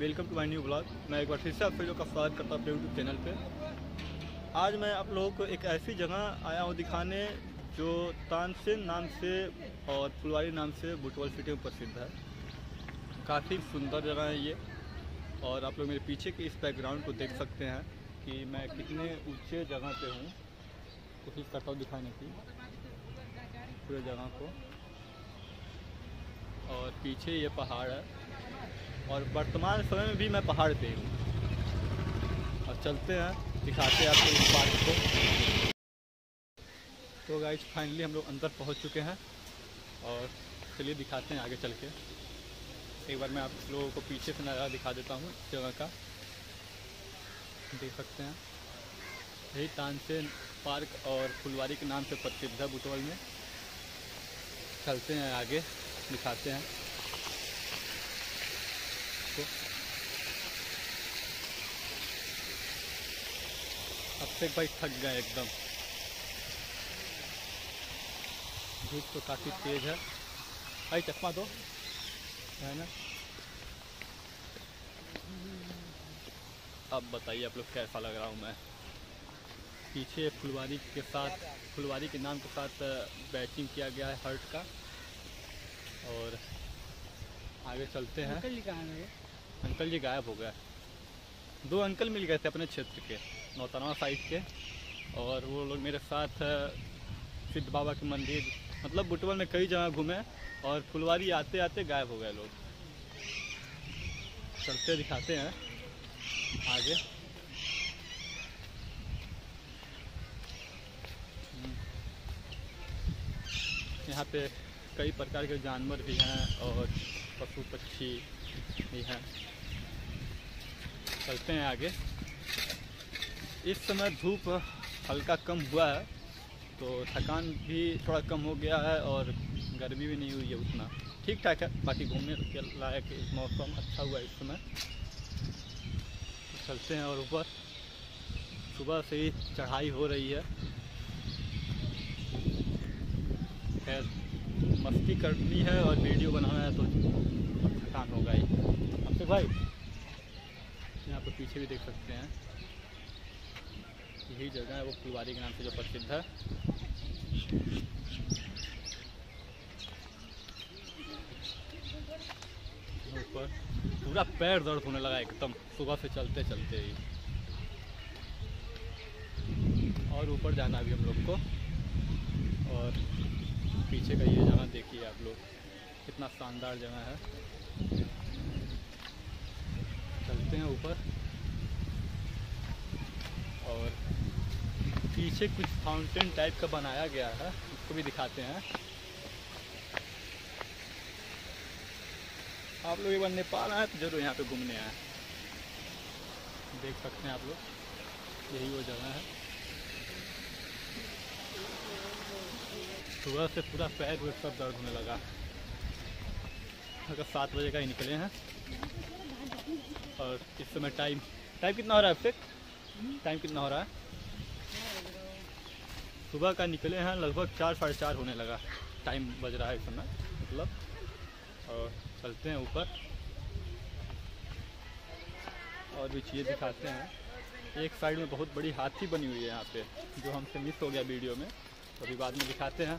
Welcome to my new blog. मैं एक बार फिर से आप लोगों का स्वागत करता हूँ अपने यूट्यूब चैनल पे। आज मैं आप लोगों को एक ऐसी जगह आया हूँ दिखाने जो तानसेन नाम से और फुलवारी नाम से बुटवल सिटी में प्रसिद्ध है। काफ़ी सुंदर जगह है ये और आप लोग मेरे पीछे के इस बैकग्राउंड को देख सकते हैं कि मैं कितने ऊँचे जगह पे हूँ। कोशिश करता हूँ दिखाने की पूरे जगह को। और पीछे ये पहाड़ है। और वर्तमान समय में भी मैं पहाड़ पे हूँ। और चलते हैं, दिखाते हैं आपको इस पार्क को। तो गाइज़ फाइनली हम लोग अंदर पहुँच चुके हैं और चलिए दिखाते हैं आगे चल के। एक बार मैं आप लोगों को पीछे से नज़ारा दिखा देता हूँ जगह का। देख सकते हैं। यही तानसेन पार्क और फुलवारी के नाम से प्रसिद्ध है बुटवल में। चलते हैं आगे, दिखाते हैं। अब से भाई थक गए एकदम। धूप तो काफ़ी तेज़ है। भाई चश्मा दो। है ना? अब बताइए आप लोग कैसा लग रहा हूँ मैं। पीछे फुलवारी के साथ फुलवारी के नाम के साथ बैचिंग किया गया है हर्ट का। और आगे चलते हैं। अंकल जी कहाँ गए अंकल जी गायब हो गए। दो अंकल मिल गए थे अपने क्षेत्र के नौतनवा साइड के, और वो लोग मेरे साथ सिद्ध बाबा के मंदिर मतलब बुटवल में कई जगह घूमे, और फुलवारी आते आते गायब हो गए लोग। चलते दिखाते हैं, आगे। हम्म। यहाँ पे कई प्रकार के जानवर भी हैं, और पशु पक्षी भी हैं। चलते हैं आगे। इस समय धूप हल्का कम हुआ है तो थकान भी थोड़ा कम हो गया है और गर्मी भी नहीं हुई है उतना। ठीक ठाक है, बाकी घूमने के लायक मौसम अच्छा हुआ है इस समय। तो चलते हैं और ऊपर। सुबह से ही चढ़ाई हो रही है। खैर, मस्ती करनी है और वीडियो बनाना है तो थकान होगा ही। हमसे भाई। यहाँ पर पीछे भी देख सकते हैं। यही जगह है वो फुलवारी के नाम से जो प्रसिद्ध है। ऊपर पूरा पैर दर्द होने लगा एकदम, सुबह से चलते चलते ही। और ऊपर जाना अभी हम लोग को। और पीछे का ये जगह देखिए आप लोग, कितना शानदार जगह है चलते हैं ऊपर। और पीछे कुछ फाउंटेन टाइप का बनाया गया है। उसको भी दिखाते हैं। आप लोग एक बार नेपाल आए तो ज़रूर यहाँ पे घूमने आए। देख सकते हैं आप लोग। यही वो जगह है। सुबह से पूरा पैर वैर सब दर्द होने लगा। अगर सात बजे का ही निकले हैं। और इस समय टाइम टाइम कितना हो रहा है अब तक? टाइम कितना हो रहा है? सुबह का निकले हैं, लगभग चार, साढ़े चार होने लगा। टाइम बज रहा है इस समय मतलब। और चलते हैं ऊपर। और भी चीज़ें दिखाते हैं। एक साइड में बहुत बड़ी हाथी बनी हुई है यहाँ पे, जो हमसे मिस हो गया वीडियो में। तो अभी बाद में दिखाते हैं।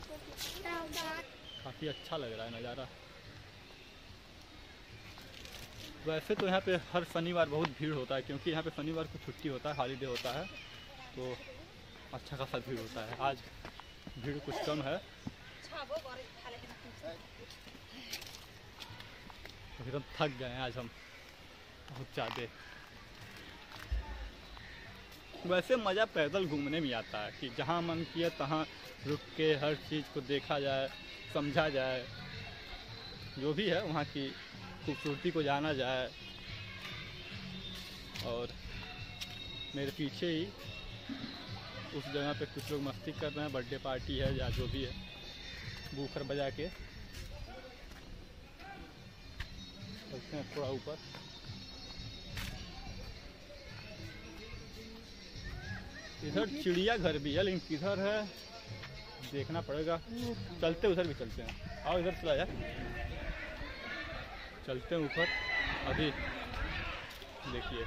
काफ़ी अच्छा लग रहा है नज़ारा। वैसे तो यहाँ पे हर शनिवार बहुत भीड़ होता है, क्योंकि यहाँ पे शनिवार को छुट्टी होता है हॉलीडे होता है तो अच्छा खासा भीड़ होता है। आज भीड़ कुछ कम है। एकदम थक गए हैं आज हम, बहुत ज़्यादा। वैसे मज़ा पैदल घूमने में आता है, कि जहाँ मन किया तहाँ रुक के हर चीज़ को देखा जाए, समझा जाए। जो भी है वहाँ की खूबसूरती को जाना जाए। और मेरे पीछे ही उस जगह पे कुछ लोग मस्ती कर रहे हैं। बर्थडे पार्टी है, या जो भी है। बूफर बजा के। चलते हैं थोड़ा ऊपर। इधर चिड़िया घर भी है, लेकिन किधर है, देखना पड़ेगा। चलते उधर भी चलते हैं। आओ इधर चला जाए चलते हैं ऊपर। अभी देखिए,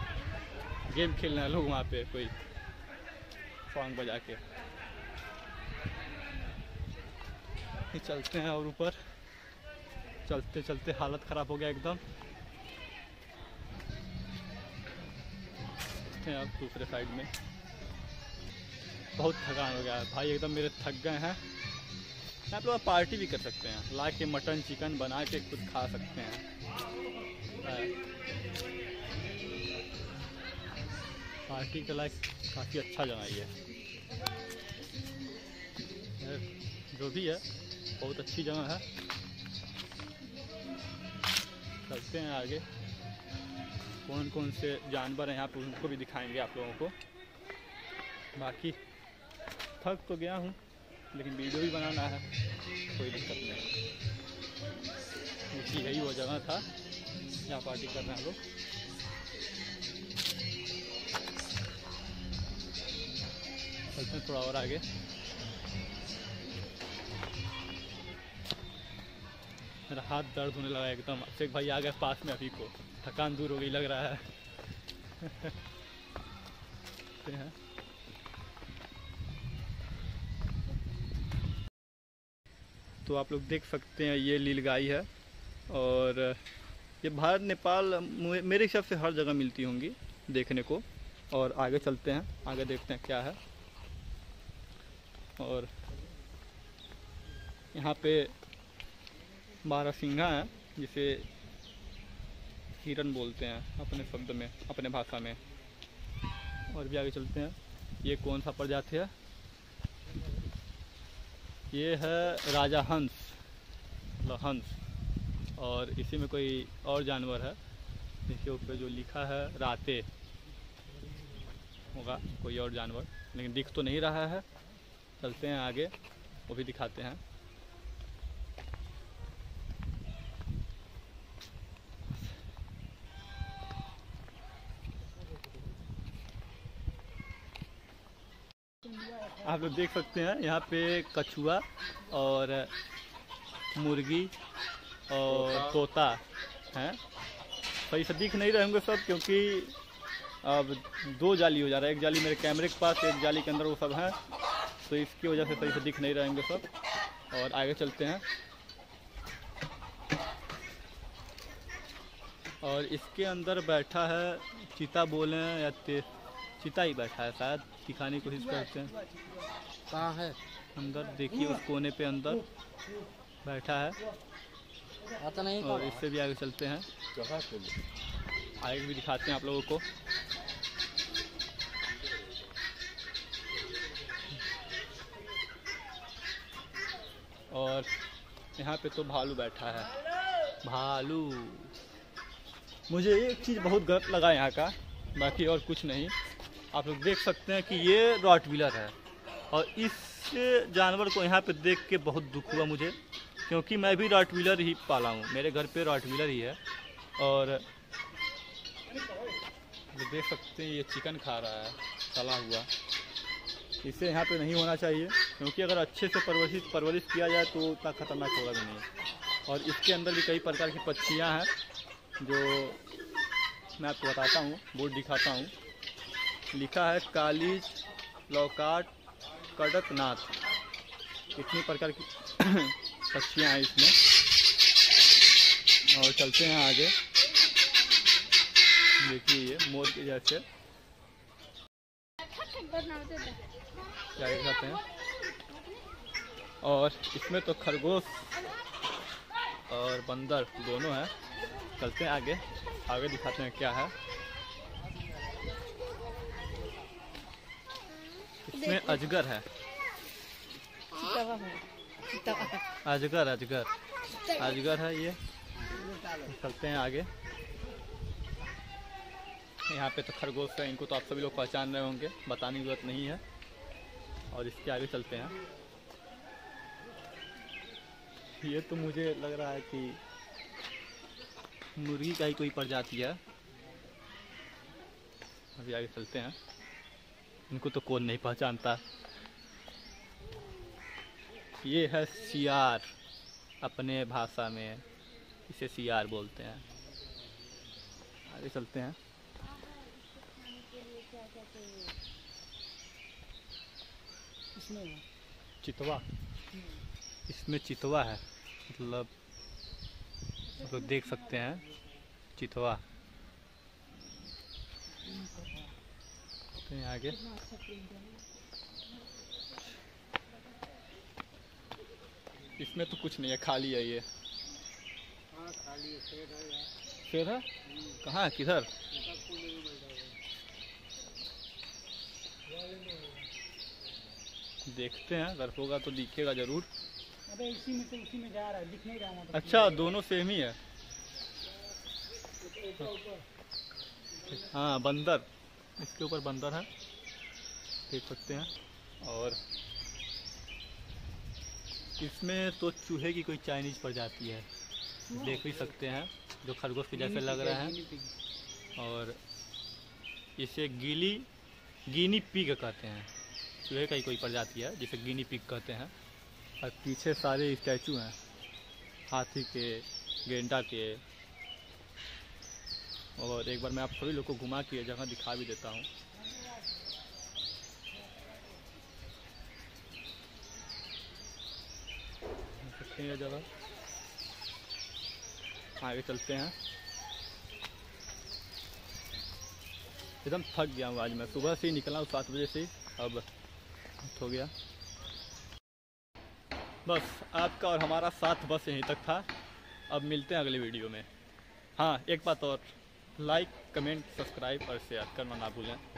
गेम खेलना है लोग वहाँ पे कोई सॉन्ग बजा के। चलते हैं और ऊपर। चलते चलते हालत ख़राब हो गया एकदम। हैं दूसरे साइड में। बहुत थकान हो गया है। भाई, एकदम मेरे थक गए हैं। आप पार्टी भी कर सकते हैं। ला के मटन चिकन बना के खुद खा सकते है। पार्टी के लायक काफ़ी अच्छा जगह ये। जो भी है, बहुत अच्छी जगह है। चलते हैं आगे। कौन कौन से जानवर हैं यहाँ पे, उनको भी दिखाएँगे आप लोगों को। बाकी, थक तो गया हूँ, लेकिन वीडियो भी बनाना है, कोई दिक्कत नहीं। क्योंकि यही वो जगह था। जहाँ पार्टी कर रहे हैं लोग। चलते हैं थोड़ा और आगे। मेरा हाथ दर्द होने लगा एकदम। अभिषेक भाई आ गए पास में अभी को। थकान दूर हो गई लग रहा है। तो आप लोग देख सकते हैं ये लील गाय है। और ये भारत, नेपाल मेरे हिसाब से हर जगह मिलती होंगी देखने को। और आगे चलते हैं, आगे देखते हैं क्या है। और यहाँ पे बारहसिंघा है, जिसे हिरन बोलते हैं अपने शब्द में, अपने भाषा में। और भी आगे चलते हैं, ये कौन सा प्रजाति है? ये है राजा हंस मतलब हंस। और इसी में कोई और जानवर है, जिसके ऊपर जो लिखा है, राते होगा, कोई और जानवर। लेकिन दिख तो नहीं रहा है। चलते हैं आगे, वो भी दिखाते हैं। आप लोग देख सकते हैं, यहाँ पे कछुआ और मुर्गी और तोता। हैं? सही से दिख नहीं रहे होंगे सब क्योंकि अब दो जाली हो जा रहा है। एक जाली मेरे कैमरे के पास एक जाली के अंदर वो सब हैं। तो इसकी वजह से सही से दिख नहीं रहे होंगे सब। और आगे चलते हैं। और इसके अंदर बैठा है चीता बोले या ते चीता ही बैठा है शायद। दिखाने की कोशिश करते हैं। कहाँ है? अंदर देखिए उस कोने पे अंदर। बैठा है। आता नहीं और इससे भी आगे चलते हैं। आगे भी दिखाते हैं आप लोगों को। और यहाँ पे तो भालू बैठा है। भालू। मुझे एक चीज़ बहुत गलत लगा यहाँ का बाकी और कुछ नहीं। आप लोग देख सकते हैं कि ये रॉट व्हीलर है। और इस जानवर को यहाँ पे देख के बहुत दुख हुआ मुझे। क्योंकि मैं भी रॉट व्हीलर ही पाला हूँ। मेरे घर पे रॉट व्हीलर ही है। और देख सकते हैं, ये चिकन खा रहा है, तला हुआ। इसे यहाँ पे नहीं होना चाहिए, क्योंकि अगर अच्छे से परवरिश परवरिश किया जाए तो उतना खतरनाक होगा भी नहीं। और इसके अंदर भी कई प्रकार की पक्षियाँ हैं, जो मैं आपको बताता हूँ बोर्ड दिखाता हूँ। लिखा है, कालीज, लौकाट, कड़कनाथ। इतनी प्रकार की पक्षियाँ हैं इसमें। और चलते हैं आगे। देखिए ये मोर के जैसे। क्या दिखाते हैं? और इसमें तो खरगोश और बंदर दोनों हैं। चलते हैं आगे। आगे दिखाते हैं क्या है। इसमें अजगर है। अजगर अजगर अजगर है ये। चलते हैं आगे। यहाँ पे तो खरगोश है, इनको तो आप सभी लोग पहचान रहे होंगे, बताने की ज़रूरत नहीं है। और इसके आगे चलते हैं। ये तो मुझे लग रहा है कि मुर्गी का ही कोई प्रजाति है। अभी आगे चलते हैं। इनको तो कौन नहीं पहचानता। ये है सियार, अपने भाषा में इसे सियार बोलते हैं। आगे चलते हैं। चितवा। इसमें चितवा है मतलब आप लोग देख सकते हैं, चितवा। तो आगे। इसमें तो कुछ नहीं है खाली है ये। हाँ खाली शेड है यार फिर है? कहाँ है किधर? देखते हैं अगर होगा तो दिखेगा ज़रूर। अबे इसी में से उसी में जा रहा है दिख नहीं रहा मतलब अच्छा दोनों सेम ही है। हाँ बंदर। इसके ऊपर बंदर है। देख सकते हैं। और इसमें तो चूहे की कोई चाइनीज़ प्रजाति है। देख भी सकते हैं जो खरगोश के जैसे लग रहा है। और इसे गीली गिनी पिग कहते हैं। चूहे का ही कोई प्रजाति है जिसे गिनी पिग कहते हैं। और पीछे सारे स्टैचू हैं हाथी के गेंडा के। और एक बार मैं आप सभी लोग को घुमा के जगह दिखा भी देता हूँ। सकते हैं ये जगह आगे चलते हैं। एकदम थक गया हूँ आज मैं। सुबह से ही निकला हूँ सात बजे से। ही अब हो गया। बस, आपका और हमारा साथ बस यहीं तक था। अब मिलते हैं अगले वीडियो में। हाँ एक बात और। लाइक, कमेंट, सब्सक्राइब और शेयर करना ना भूलें।